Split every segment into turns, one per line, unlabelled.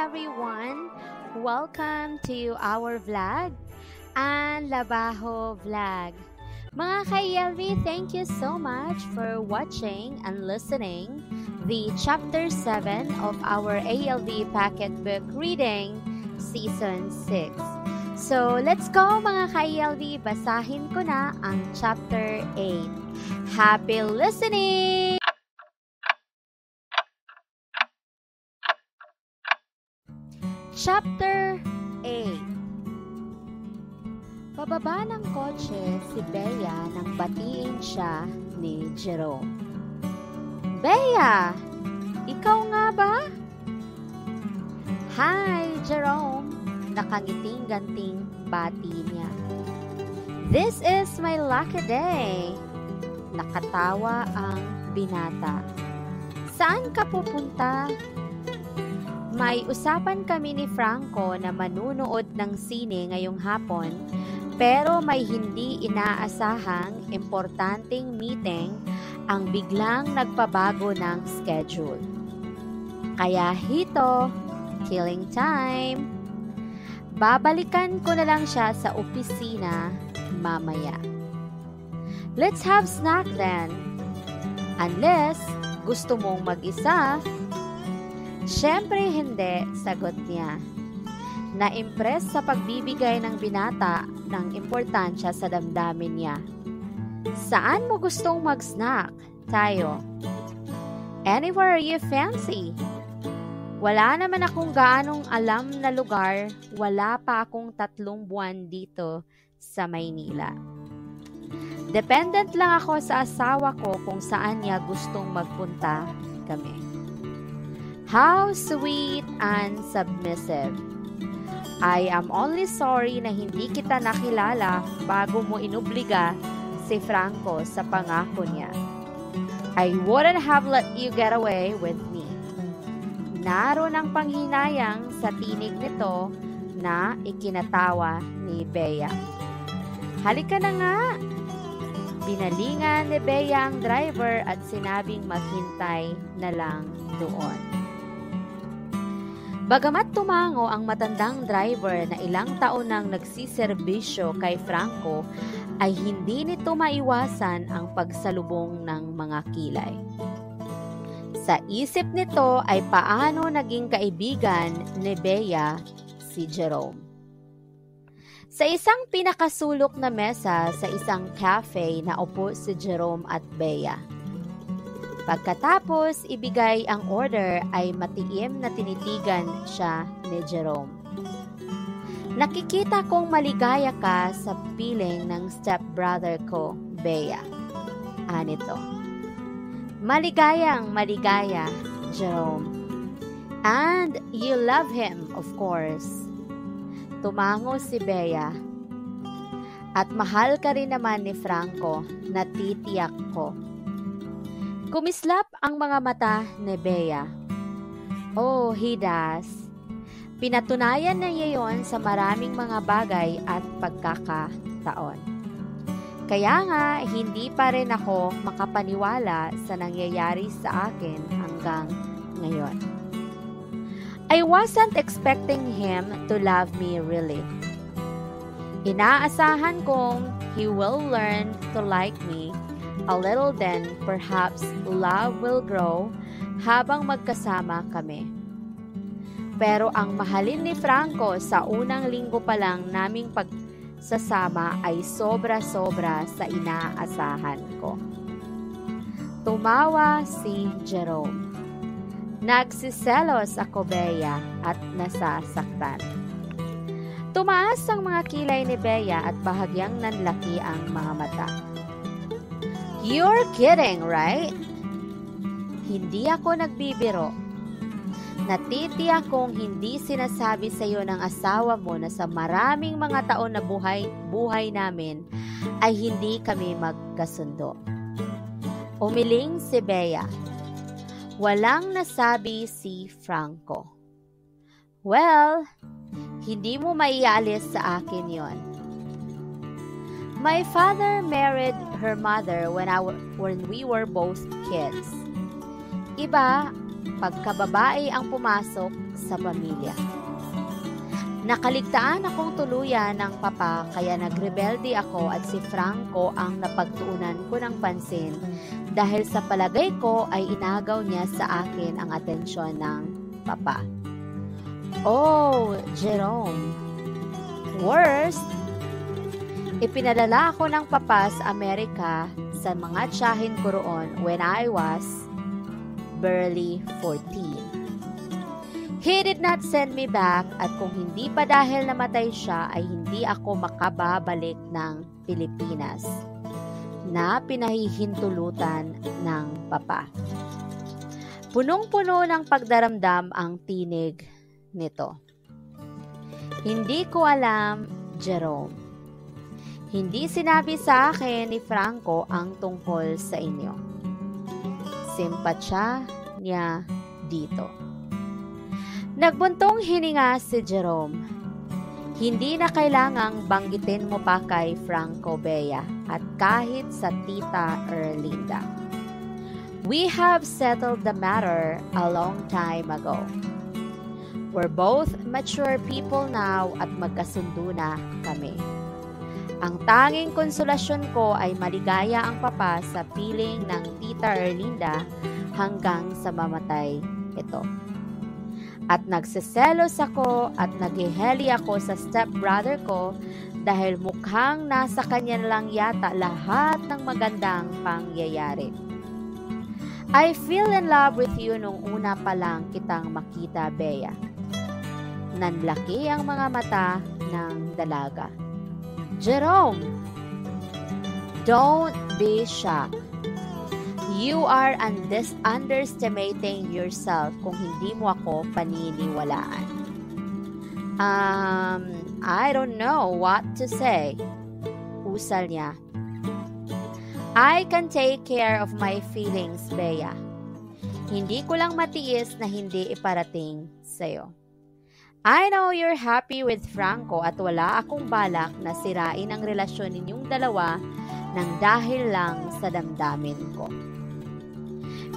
everyone! Welcome to our vlog, An Labaho Vlog. Mga ka-ELV, thank you so much for watching and listening the Chapter 7 of our ALV Packet Book Reading Season 6. So, let's go mga ka-ELV, basahin ko na ang Chapter 8. Happy listening! Chapter 8 Pababa ng kotse si Bea nang batiin siya ni Jerome. Bea! Ikaw nga ba? Hi, Jerome! Nakangiting-ganting bati niya. This is my lucky day! Nakatawa ang binata. Saan ka pupunta? May usapan kami ni Franco na manunood ng sine ngayong hapon pero may hindi inaasahang importanteng meeting ang biglang nagpabago ng schedule. Kaya hito, killing time. Babalikan ko na lang siya sa opisina mamaya. Let's have snack then. Unless gusto mong mag-isa, Siyempre hindi, sagot niya. Na-impress sa pagbibigay ng binata ng importansya sa damdamin niya. Saan mo gustong mag-snack? Tayo. Anywhere you fancy. Wala naman akong gaanong alam na lugar, wala pa akong tatlong buwan dito sa Maynila. Dependent lang ako sa asawa ko kung saan niya gustong magpunta kami. How sweet and submissive. I am only sorry na hindi kita nakilala bago mo inubliga si Franco sa pangako niya. I wouldn't have let you get away with me. Naroon ang panghinayang sa tinig nito na ikinatawa ni Bea. Halika na nga! Binalingan ni Bea ang driver at sinabing maghintay na lang doon. Bagamat tumango ang matandang driver na ilang taon nang nagsiserbisyo kay Franco, ay hindi nito maiwasan ang pagsalubong ng mga kilay. Sa isip nito ay paano naging kaibigan ni Bea si Jerome. Sa isang pinakasulok na mesa sa isang cafe na upo si Jerome at Bea. Pagkatapos ibigay ang order ay matiim na tinitigan siya ni Jerome. Nakikita kong maligaya ka sa piling ng stepbrother ko, Bea. Anito. Maligayang maligaya, Jerome. And you love him, of course. Tumango si Bea. At mahal ka rin naman ni Franco, natitiyak ko. Kumislap ang mga mata ni Bea. Oh, he does. Pinatunayan na niya yon sa maraming mga bagay at pagkakataon. Kaya nga, hindi pa rin ako makapaniwala sa nangyayari sa akin hanggang ngayon. I wasn't expecting him to love me really. Inaasahan kong he will learn to like me a little then perhaps love will grow habang magkasama kami. Pero ang mahalin ni Franco sa unang linggo pa lang naming pagsasama ay sobra-sobra sa inaasahan ko. Tumawa si Jerome. Nagsiselos ako Bea at nasasaktan. Tumaas ang mga kilay ni Bea at bahagyang nanlaki ang mga mata. You're kidding, right? Hindi ako nagbibiro. Natitiyak kong hindi sinasabi sa iyo ng asawa mo na sa maraming mga taon na buhay, buhay namin ay hindi kami magkasundo. Umiling si Bea. Walang nasabi si Franco. Well, hindi mo maialis sa akin yon. My father married her mother when, I, when we were both kids. Iba, pagkababae ang pumasok sa pamilya. Nakaligtaan akong tuluyan ng papa kaya nagrebelde ako at si Franco ang napagtuunan ko ng pansin dahil sa palagay ko ay inagaw niya sa akin ang atensyon ng papa. Oh, Jerome. Worst, ipinadala ako ng papa sa Amerika sa mga tiyahin ko roon when I was barely 14. He did not send me back at kung hindi pa dahil namatay siya ay hindi ako makababalik ng Pilipinas na pinahihintulutan ng papa. Punong-puno ng pagdaramdam ang tinig nito. Hindi ko alam, Jerome. Hindi sinabi sa akin ni Franco ang tungkol sa inyo. Simpatsya niya dito. Nagbuntong hininga si Jerome. Hindi na kailangang banggitin mo pa kay Franco Bea at kahit sa tita Erlinda. We have settled the matter a long time ago. We're both mature people now at magkasundo na kami. Ang tanging konsolasyon ko ay maligaya ang papa sa piling ng tita Erlinda hanggang sa mamatay ito. At nagseselos ako at naghiheli ako sa stepbrother ko dahil mukhang nasa kanya lang yata lahat ng magandang pangyayari. I feel in love with you nung una pa lang kitang makita, Bea. Nanlaki ang mga mata ng dalaga. Jerome, don't be shocked. You are undis- underestimating yourself kung hindi mo ako paniniwalaan. Um, I don't know what to say. Usal niya. I can take care of my feelings, Bea. Hindi ko lang matiis na hindi iparating sa'yo. I know you're happy with Franco at wala akong balak na sirain ang relasyon ninyong dalawa nang dahil lang sa damdamin ko.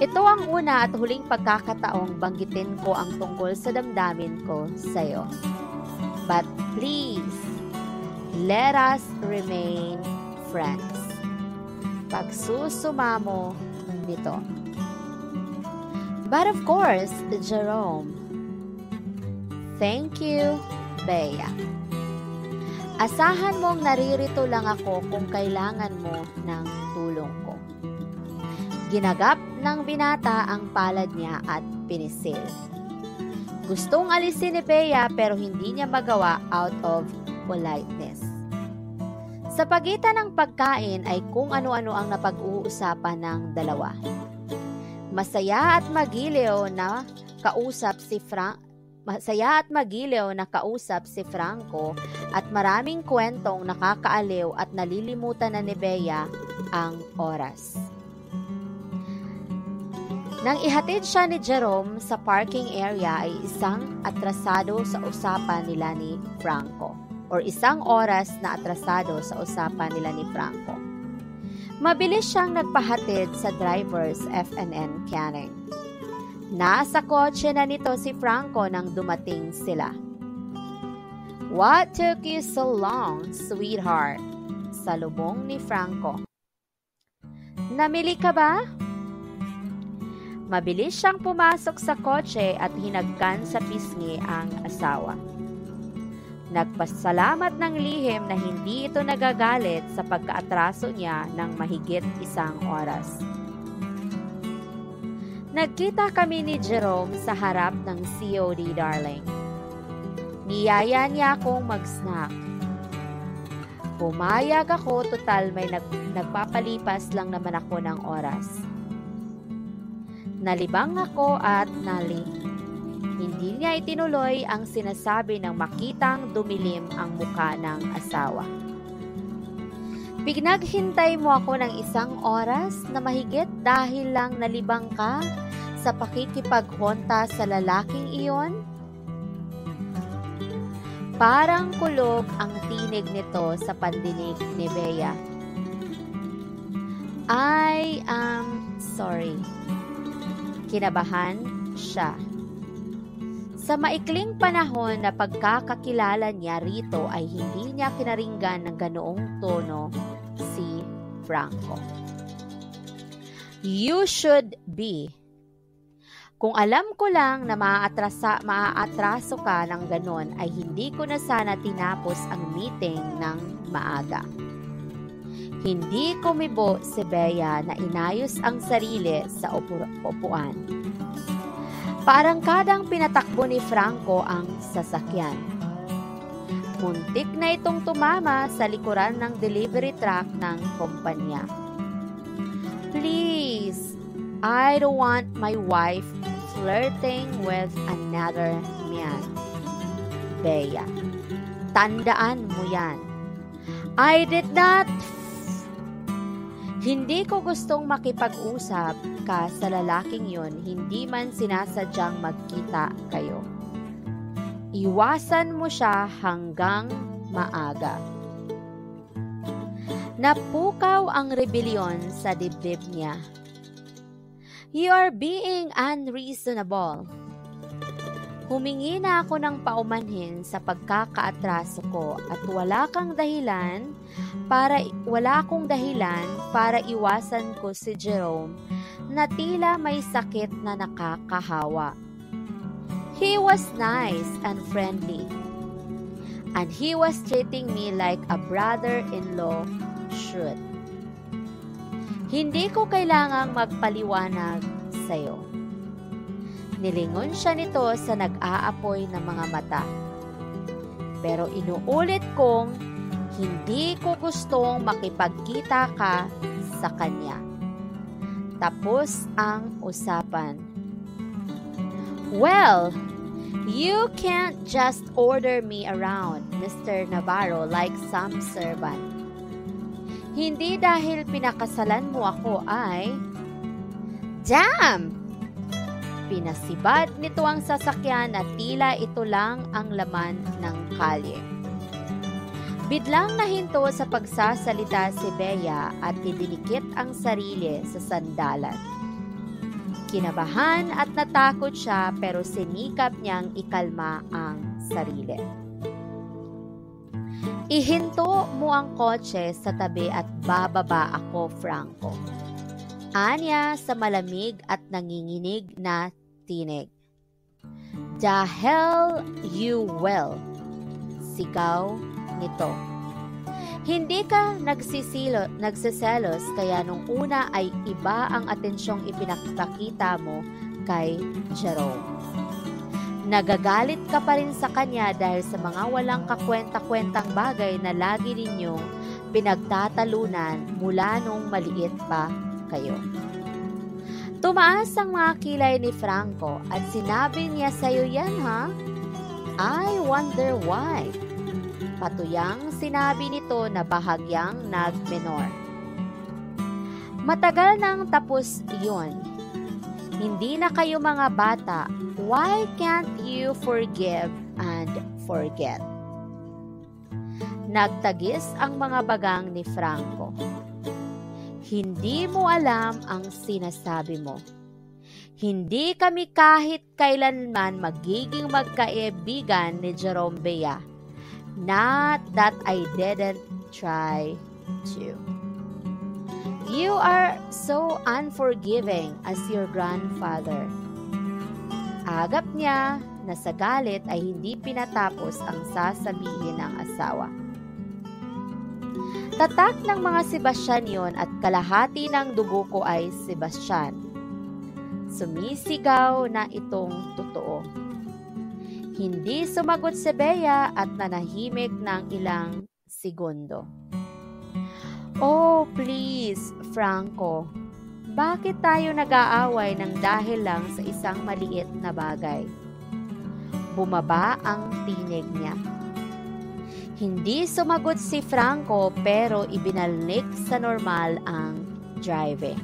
Ito ang una at huling pagkakataong banggitin ko ang tungkol sa damdamin ko sa iyo. But please, let us remain friends. Pagsusumamo nito. But of course, Jerome, thank you, Bea. Asahan mong naririto lang ako kung kailangan mo ng tulong ko. Ginagap ng binata ang palad niya at pinisil. Gustong alisin ni Bea pero hindi niya magawa out of politeness. Sa pagitan ng pagkain ay kung ano-ano ang napag-uusapan ng dalawa. Masaya at magiliw na kausap si Frank Masaya at magiliw na kausap si Franco at maraming kwentong nakakaaliw at nalilimutan na ni Bea ang oras. Nang ihatid siya ni Jerome sa parking area ay isang atrasado sa usapan nila ni Franco or isang oras na atrasado sa usapan nila ni Franco. Mabilis siyang nagpahatid sa driver's FNN Canning. Nasa kotse na nito si Franco nang dumating sila. What took you so long, sweetheart? Salubong ni Franco. Namili ka ba? Mabilis siyang pumasok sa kotse at hinagkan sa pisngi ang asawa. Nagpasalamat ng lihim na hindi ito nagagalit sa pagkaatraso niya ng mahigit isang oras. Nagkita kami ni Jerome sa harap ng COD Darling. Niyaya niya akong mag-snack. Pumayag ako, total may nag nagpapalipas lang naman ako ng oras. Nalibang ako at nali. Hindi niya itinuloy ang sinasabi ng makitang dumilim ang muka ng asawa. Pignaghintay mo ako ng isang oras na mahigit dahil lang nalibang ka sa pakikipaghonta sa lalaking iyon? Parang kulog ang tinig nito sa pandinig ni Bea. I am sorry. Kinabahan siya. Sa maikling panahon na pagkakakilala niya rito ay hindi niya kinaringgan ng ganoong tono si Franco. You should be. Kung alam ko lang na maaatrasa, maaatraso ka ng ganon ay hindi ko na sana tinapos ang meeting ng maaga. Hindi kumibo si Bea na inayos ang sarili sa upu- upuan. Parang kadang pinatakbo ni Franco ang sasakyan. Muntik na itong tumama sa likuran ng delivery truck ng kumpanya. Please, I don't want my wife flirting with another man. Bea, tandaan mo yan. I did not hindi ko gustong makipag-usap ka sa lalaking yon, hindi man sinasadyang magkita kayo. Iwasan mo siya hanggang maaga. Napukaw ang rebellion sa dibdib niya. You are being unreasonable. Humingi na ako ng paumanhin sa pagkakaatraso ko at wala kang dahilan para wala akong dahilan para iwasan ko si Jerome na tila may sakit na nakakahawa. He was nice and friendly. And he was treating me like a brother-in-law should. Hindi ko kailangang magpaliwanag sa'yo. Nilingon siya nito sa nag-aapoy na mga mata. Pero inuulit kong hindi ko gustong makipagkita ka sa kanya. Tapos ang usapan. Well, you can't just order me around, Mr. Navarro, like some servant. Hindi dahil pinakasalan mo ako ay... Damn! Pinasibad nito ang sasakyan at tila ito lang ang laman ng kalye. Bidlang nahinto sa pagsasalita si Bea at idinikit ang sarili sa sandalan. Kinabahan at natakot siya pero sinikap niyang ikalma ang sarili. Ihinto mo ang kotse sa tabi at bababa ako, Franco. Anya sa malamig at nanginginig na tinig. The hell you will, sigaw nito. Hindi ka nagsisilo, nagsiselos kaya nung una ay iba ang atensyong ipinakita mo kay Jerome. Nagagalit ka pa rin sa kanya dahil sa mga walang kakwenta-kwentang bagay na lagi ninyong pinagtatalunan mula nung maliit pa kayo. Tumaas ang mga kilay ni Franco at sinabi niya sa iyo yan ha? I wonder why. Patuyang sinabi nito na bahagyang nagmenor. Matagal nang tapos iyon. Hindi na kayo mga bata. Why can't you forgive and forget? Nagtagis ang mga bagang ni Franco. Hindi mo alam ang sinasabi mo. Hindi kami kahit kailanman magiging magkaibigan ni Jerome Bea. Not that I didn't try to. You are so unforgiving as your grandfather. Agap niya na sa galit ay hindi pinatapos ang sasabihin ng asawa. Tatak ng mga Sebastian yon at kalahati ng dugo ko ay Sebastian. Sumisigaw na itong totoo. Hindi sumagot si Bea at nanahimik ng ilang segundo. Oh, please, Franco. Bakit tayo nag-aaway ng dahil lang sa isang maliit na bagay? Bumaba ang tinig niya. Hindi sumagot si Franco pero ibinalik sa normal ang driving.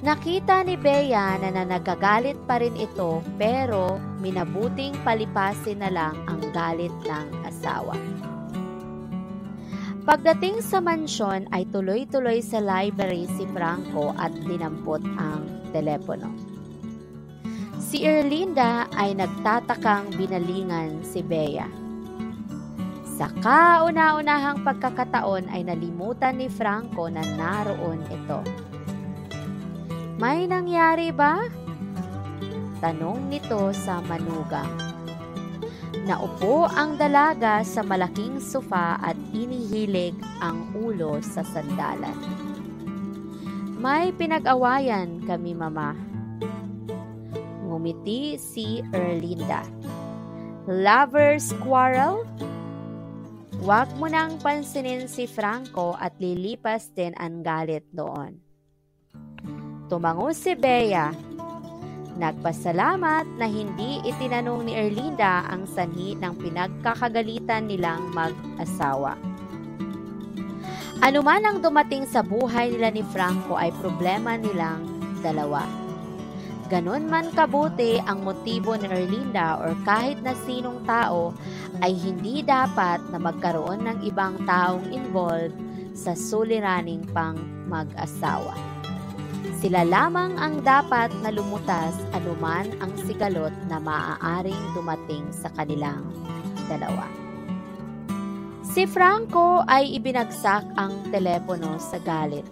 Nakita ni Bea na nanagagalit pa rin ito pero minabuting palipasin na lang ang galit ng asawa. Pagdating sa mansyon ay tuloy-tuloy sa library si Franco at dinampot ang telepono. Si Erlinda ay nagtatakang binalingan si Bea. Sa kauna-unahang pagkakataon ay nalimutan ni Franco na naroon ito. May nangyari ba? Tanong nito sa manugang. Naupo ang dalaga sa malaking sofa at inihilig ang ulo sa sandalan. May pinag-awayan kami mama. Ngumiti si Erlinda. Lovers quarrel? Huwag mo nang pansinin si Franco at lilipas din ang galit doon. Tumango si Bea. Nagpasalamat na hindi itinanong ni Erlinda ang sanhi ng pinagkakagalitan nilang mag-asawa. Ano man ang dumating sa buhay nila ni Franco ay problema nilang dalawa. Ganon man kabuti ang motibo ni Erlinda or kahit na sinong tao ay hindi dapat na magkaroon ng ibang taong involved sa suliraning pang mag-asawa. Sila lamang ang dapat na lumutas anuman ang sigalot na maaaring dumating sa kanilang dalawa. Si Franco ay ibinagsak ang telepono sa galit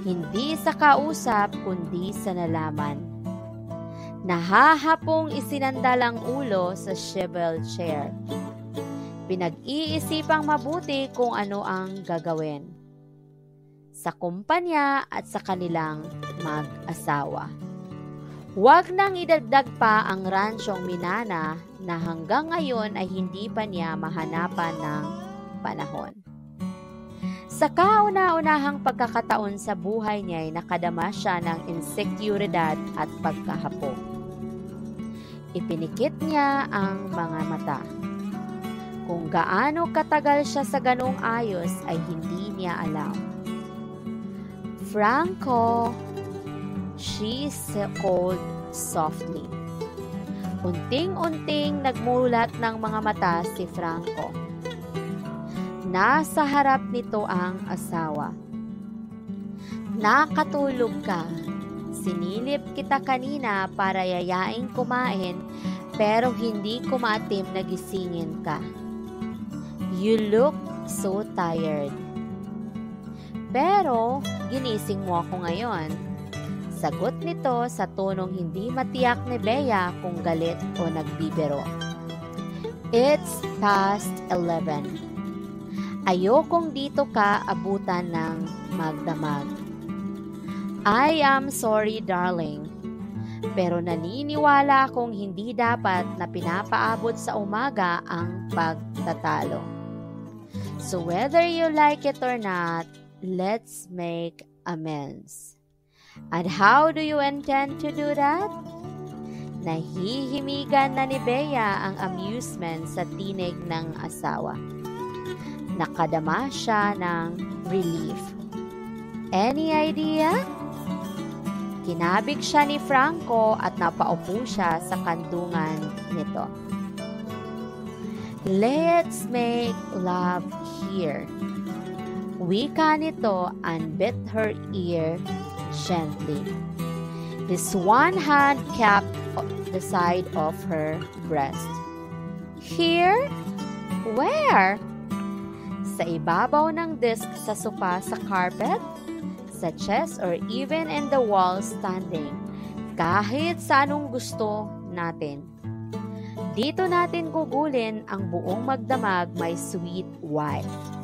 hindi sa kausap kundi sa nalaman. Nahahapong isinandal ang ulo sa swivel chair. Pinag-iisipang mabuti kung ano ang gagawin sa kumpanya at sa kanilang mag-asawa. Huwag nang idagdag pa ang ransyong Minana na hanggang ngayon ay hindi pa niya mahanapan ng panahon. Sa kauna-unahang pagkakataon sa buhay niya ay nakadama siya ng insekuridad at pagkahapo. Ipinikit niya ang mga mata. Kung gaano katagal siya sa ganong ayos ay hindi niya alam. Franco, she called softly. Unting-unting nagmulat ng mga mata si Franco Nasa harap nito ang asawa. Nakatulog ka. Sinilip kita kanina para yayaing kumain pero hindi kumatim na gisingin ka. You look so tired. Pero ginising mo ako ngayon. Sagot nito sa tonong hindi matiyak ni Bea kung galit o nagbibiro. It's past 11. Ayokong dito ka abutan ng magdamag. I am sorry darling, pero naniniwala akong hindi dapat na pinapaabot sa umaga ang pagtatalo. So whether you like it or not, let's make amends. And how do you intend to do that? Nahihimigan na ni Bea ang amusement sa tinig ng asawa nakadama siya ng relief. Any idea? Kinabig siya ni Franco at napaupo siya sa kandungan nito. Let's make love here. Wika nito and bit her ear gently. His one hand kept the side of her breast. Here? Where? sa ibabaw ng disc sa sofa sa carpet, sa chest or even in the wall standing, kahit sa anong gusto natin. Dito natin gugulin ang buong magdamag my sweet wife.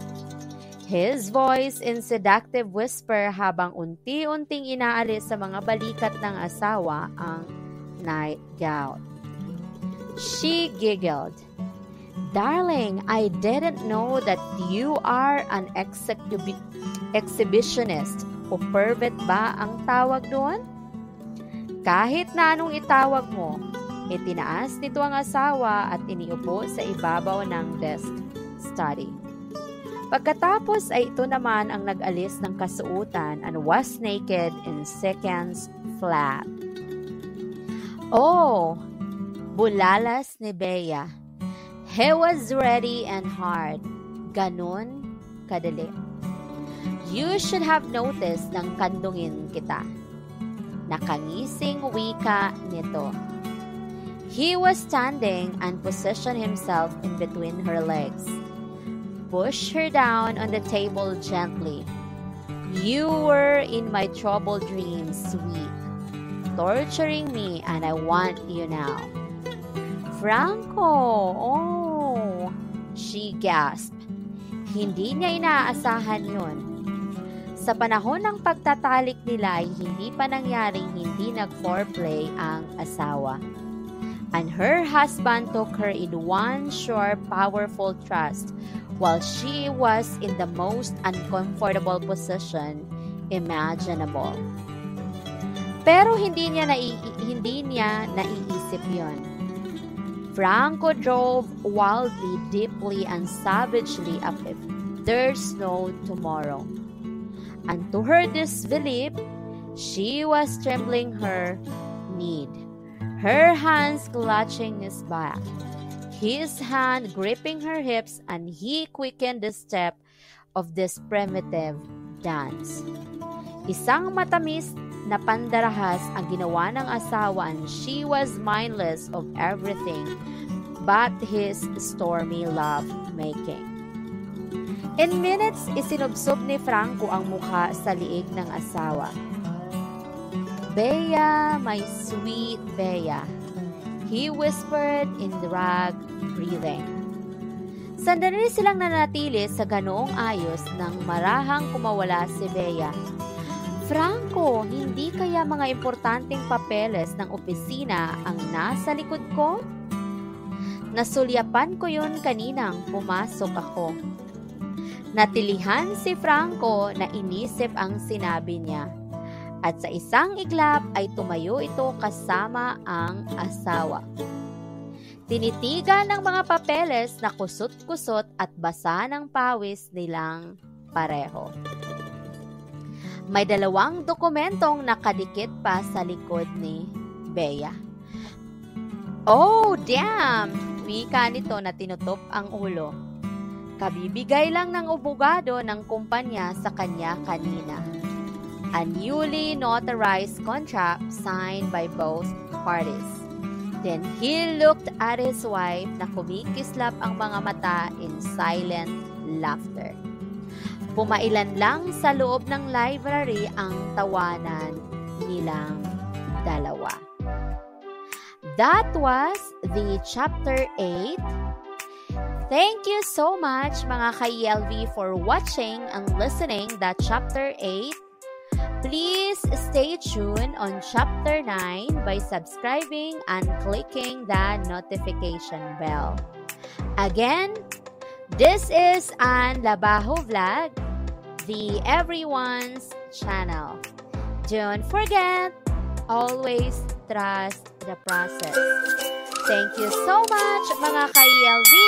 His voice in seductive whisper habang unti-unting inaalis sa mga balikat ng asawa ang nightgown. She giggled. Darling, I didn't know that you are an exhibi- exhibitionist. O pervert ba ang tawag doon? Kahit na anong itawag mo, itinaas nito ang asawa at iniupo sa ibabaw ng desk study. Pagkatapos ay ito naman ang nag-alis ng kasuutan and was naked in seconds flat. Oh, bulalas ni Bea He was ready and hard. Ganon kadali. You should have noticed nang kandungin kita. Nakangising wika nito. He was standing and positioned himself in between her legs. Push her down on the table gently. You were in my troubled dreams, sweet, torturing me, and I want you now. Franco, oh, she gasped. Hindi niya inaasahan yun. Sa panahon ng pagtatalik nila ay hindi pa nangyaring hindi nag-foreplay ang asawa. And her husband took her in one sure, powerful thrust while she was in the most uncomfortable position imaginable. Pero hindi niya nai- hindi niya naiisip 'yon. Franco drove wildly, deeply, and savagely up if there's no tomorrow. And to her disbelief, she was trembling her need, her hands clutching his back, his hand gripping her hips, and he quickened the step of this primitive dance. Isang matamis na pandarahas ang ginawa ng asawa and she was mindless of everything but his stormy love making. In minutes, isinubsob ni Franco ang mukha sa liig ng asawa. Bea, my sweet Bea, he whispered in drag breathing. Sandali silang nanatili sa ganoong ayos nang marahang kumawala si Bea. Franco, hindi kaya mga importanteng papeles ng opisina ang nasa likod ko? Nasulyapan ko yun kaninang pumasok ako. Natilihan si Franco na inisip ang sinabi niya. At sa isang iglap ay tumayo ito kasama ang asawa. Tinitigan ng mga papeles na kusot-kusot at basa ng pawis nilang pareho. May dalawang dokumentong nakadikit pa sa likod ni Bea. Oh, damn! Wika nito na tinutup ang ulo. Kabibigay lang ng ubugado ng kumpanya sa kanya kanina. A newly notarized contract signed by both parties. Then he looked at his wife na kumikislap ang mga mata in silent laughter. Pumailan lang sa loob ng library ang tawanan nilang dalawa. That was the chapter 8. Thank you so much mga ka-ELV for watching and listening that chapter 8. Please stay tuned on chapter 9 by subscribing and clicking the notification bell. Again, this is An Labaho Vlog, the Everyone's channel. Don't forget, always trust the process. Thank you so much mga ka-ELV!